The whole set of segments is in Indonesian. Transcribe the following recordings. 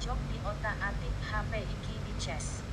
jok di otak atik HP iki di chest.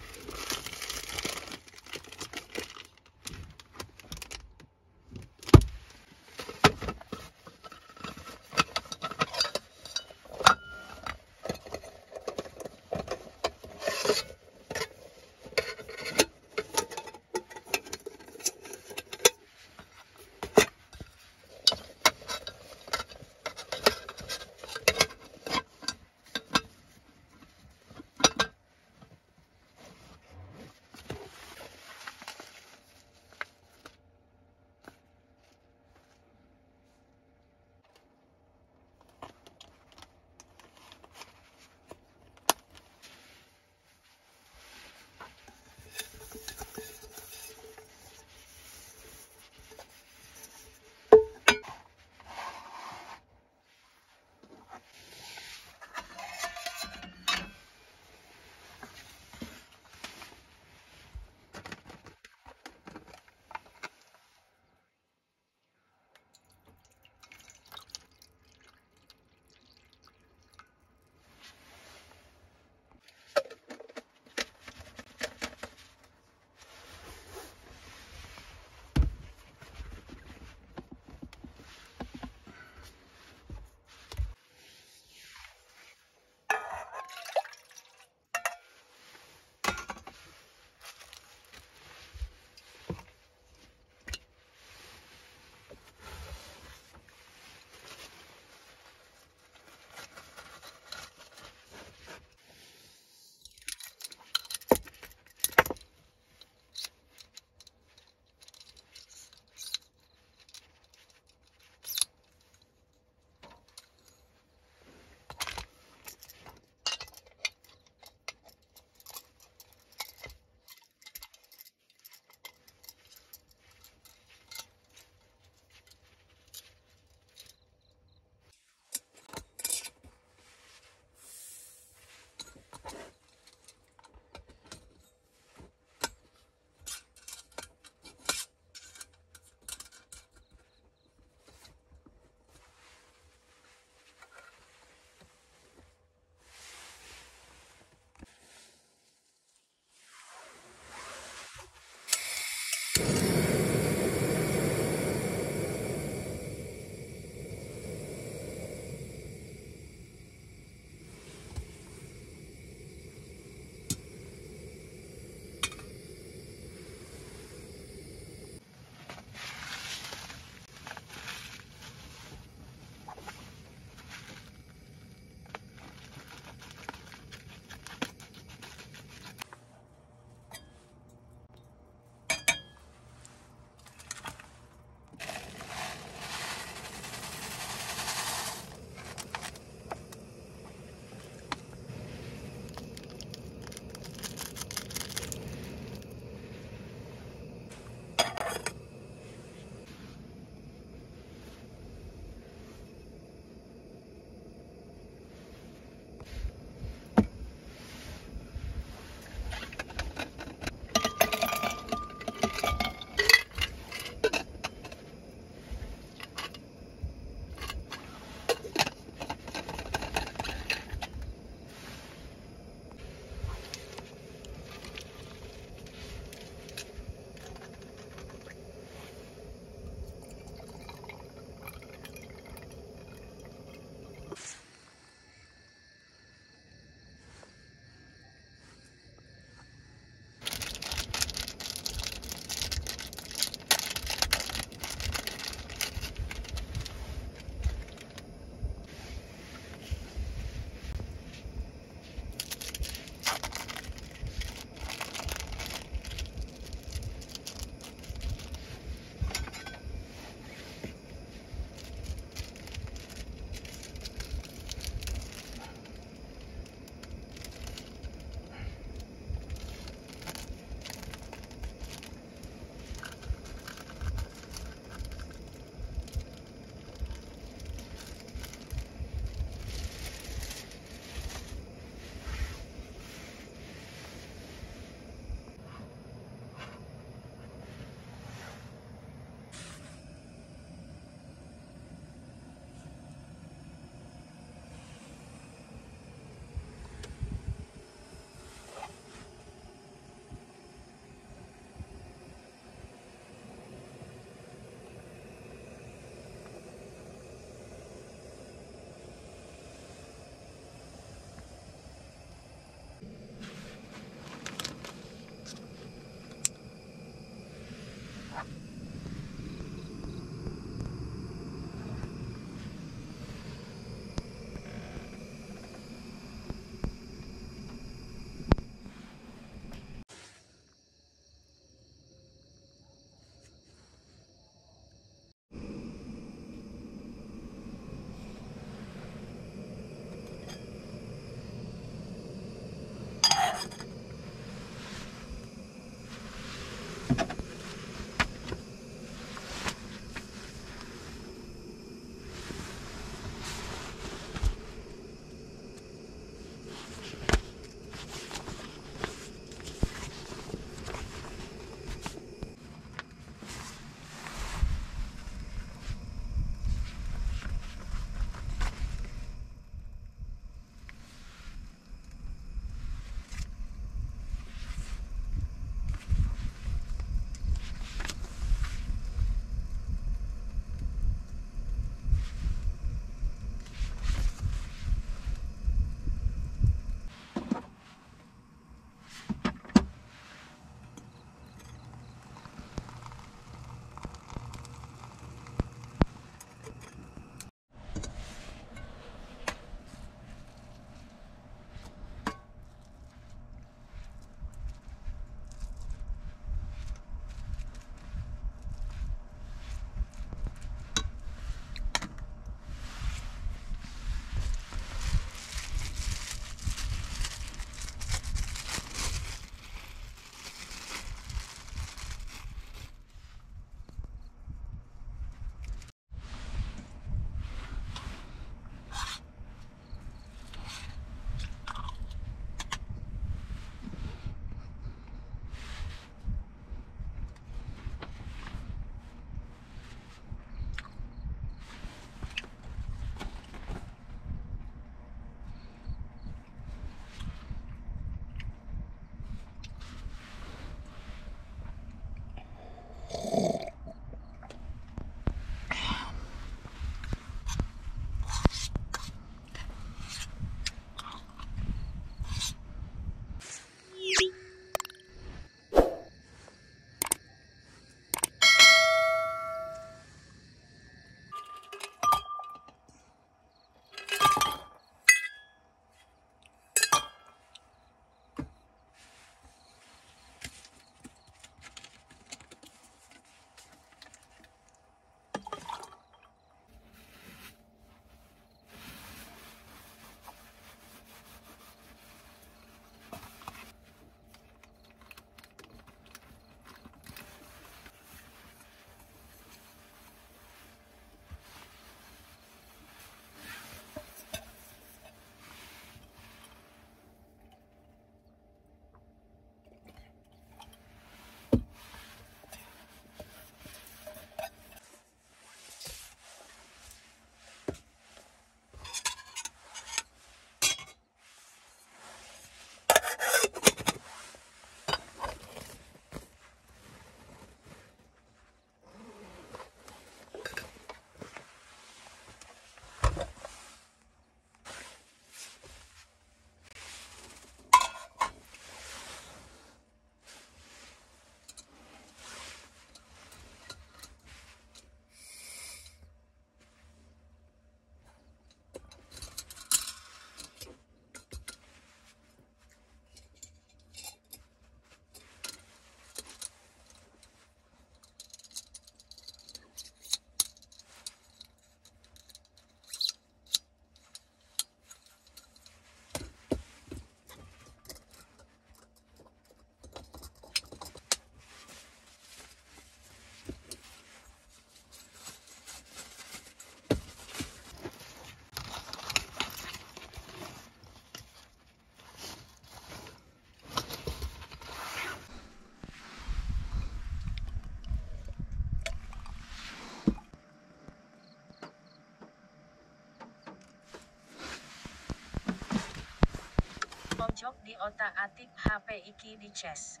Pojok di otak atik HP iki di chest.